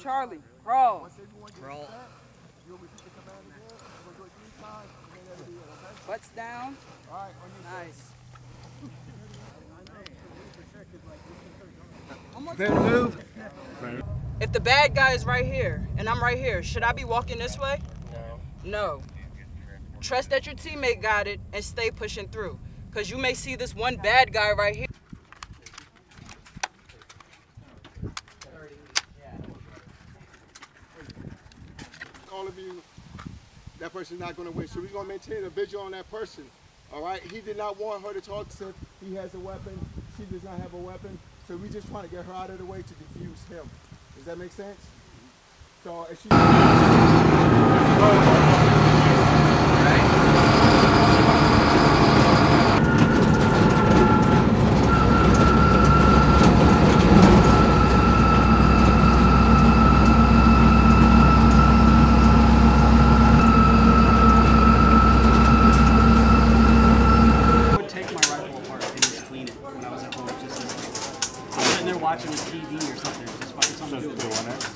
Charlie. Crawl. Once everyone gets Crawl. set, you'll repeat the command again. We're gonna do it three times, and then that'll be it, okay? Butts down. All right, Nice. Then move. If the bad guy is right here and I'm right here, should I be walking this way? No. No. Trust that your teammate got it and stay pushing through. Because you may see this one bad guy right here. All of you, that person's not going to win. So we're going to maintain a vigil on that person. All right. He did not want her to talk to. him. He has a weapon. She does not have a weapon. So we just trying to get her out of the way to defuse him. Does that make sense? So if she. they're watching TV or something. Just fucking something to do with it.